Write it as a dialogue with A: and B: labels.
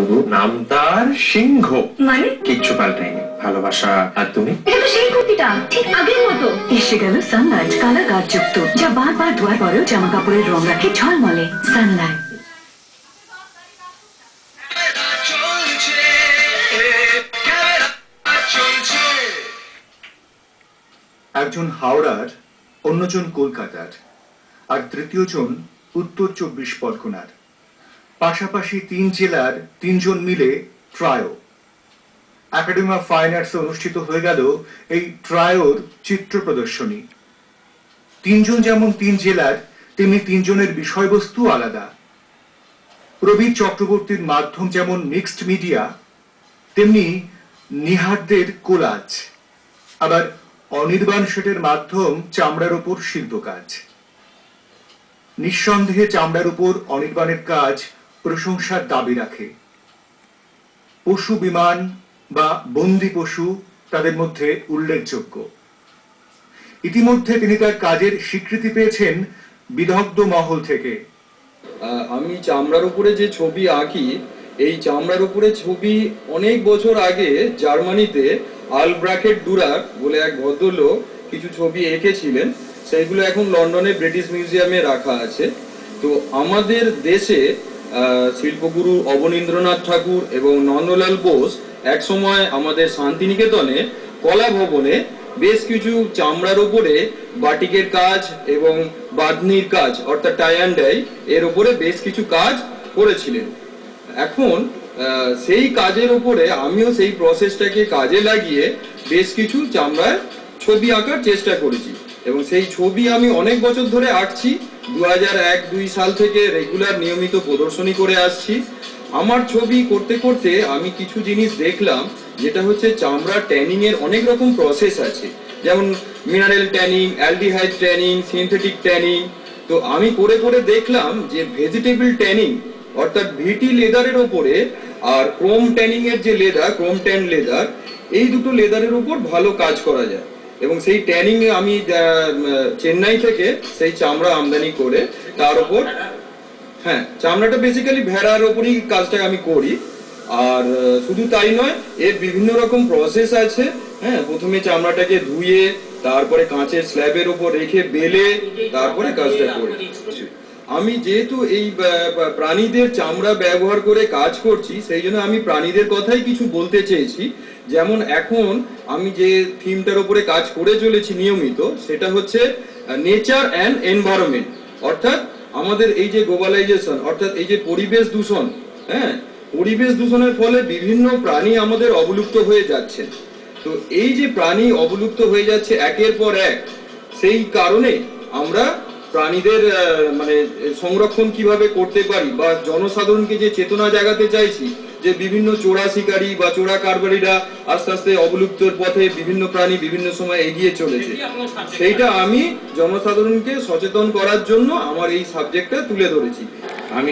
A: তবু নাম তার সিংহ।
B: মানে?
A: কিচ্ছু পাল্টায়নি। ভালোবাসা। আর তুমি?
B: এটা তো সেই কুর্তিটা। ঠিক আগের মতো।
C: এসে গেল সানলাইট কালার গার্ড যুক্ত যা বারবার ধোয়ার পরেও জামা কাপড়ের রং রাখে ঝলমলে। সানলাইট
D: একজন হাওড়ার অন্যজন কলকাতার আর তৃতীয়জন উত্তর চব্বিশ পরগনার। পাশাপাশি তিন জেলার তিনজন মিলে ট্রায়ো। একাডেমি অফ ফাইন আর্টসে অনুষ্ঠিত হয়ে গেল এই ট্রায়োর চিত্র প্রদর্শনী। তিনজন যেমন তিন জেলার, তেমনি তিনজনের বিষয়বস্তু আলাদা। প্রবীর চক্রবর্তীর মাধ্যম যেমন মিক্সড মিডিয়া তেমনি নিহারদের কোলাজ আবার অনির্বাণ শেঠের মাধ্যম চামড়ার উপর শিল্প কাজ নিঃসন্দেহে চামড়ার উপর অনির্বাণের কাজ প্রশংসার দাবি রাখে। পশু বিমান বা বন্দি পশু তাদের মধ্যে উল্লেখযোগ্য। ইতিমধ্যে তিনি তার কাজের স্বীকৃতি পেয়েছেন বিদগ্ধ মহল থেকে।
E: আমি চামড়ার উপরে যে ছবি আঁকি, এই চামড়ার উপরে ছবি অনেক বছর আগে জার্মানিতে আল ব্রাকেট ডুরার বলে এক ভদ্রলোক কিছু ছবি এঁকেছিলেন। সেইগুলো এখন লন্ডনে ব্রিটিশ মিউজিয়ামে রাখা আছে। তো আমাদের দেশে শিল্পগুরু অবনীন্দ্রনাথ ঠাকুর এবং নন্দলাল বোস একসময় আমাদের শান্তিনিকেতনে কলা ভবনে বেশ কিছু চামড়ার উপরে বাটিকের কাজ এবং বাঁধনির কাজ, অর্থাৎ টাই অ্যান্ড ডাই এর উপরে বেশ কিছু কাজ করেছিলেন। এখন সেই কাজের উপরে আমিও সেই প্রসেসটাকে কাজে লাগিয়ে বেশ কিছু চামড়ার ছবি আঁকার চেষ্টা করেছি। এবং সেই ছবি আমি অনেক বছর ধরে আঁকছি। দু হাজার এক দুই সাল থেকে রেগুলার নিয়মিত প্রদর্শনী করে আসছি। আমার ছবি করতে করতে আমি কিছু জিনিস দেখলাম, যেটা হচ্ছে চামড়া ট্যানিং এর অনেক রকম প্রসেস আছে। যেমন mineral tanning aldehyde tanning synthetic tanning তো আমি করে করে দেখলাম যে ভেজিটেবল ট্যানিং অর্থাৎ ভিটি লেদারের ওপরে আর ক্রোম ট্যানিং এর যে লেদার ক্রোম ট্যান লেদার, এই দুটো লেদারের উপর ভালো কাজ করা যায়। এবং সেই ট্যানিং আমি চেন্নাই থেকে সেই চামড়া আমদানি করে তার উপর হ্যাঁ চামড়াটা বেসিক্যালি ভেড়ার ওপরই কাজটা আমি করি। আর শুধু তাই নয়, এর বিভিন্ন রকম প্রসেস আছে। হ্যাঁ প্রথমে চামড়াটাকে ধুয়ে, তারপরে কাঁচের স্ল্যাবের ওপর রেখে বেলে, তারপরে কাজটা করি। আমি যেহেতু এই প্রাণীদের চামড়া ব্যবহার করে কাজ করছি, সেই জন্য আমি প্রাণীদের কথাই কিছু বলতে চেয়েছি। যেমন এখন আমি যে থিমটার উপরে কাজ করে চলেছি নিয়মিত, সেটা হচ্ছে নেচার অ্যান্ড এনভায়রনমেন্ট অর্থাৎ আমাদের এই যে গ্লোবালাইজেশন অর্থাৎ এই যে পরিবেশ দূষণ হ্যাঁ পরিবেশ দূষণের ফলে বিভিন্ন প্রাণী আমাদের অবলুপ্ত হয়ে যাচ্ছে। তো এই যে প্রাণী অবলুপ্ত হয়ে যাচ্ছে একের পর এক, সেই কারণে আমরা প্রাণীদের মানে সংরক্ষণ কীভাবে করতে পারি বা জনসাধারণকে যে চেতনা জাগাতে চাইছি যে বিভিন্ন চোরা শিকারী বা চোরা কারবারিরা আস্তে আস্তে অবলুপ্তর পথে বিভিন্ন প্রাণী বিভিন্ন সময় এগিয়ে চলেছে। সেইটা আমি জনসাধারণকে সচেতন করার জন্য আমার এই সাবজেক্টটা তুলে ধরেছি।
A: আমি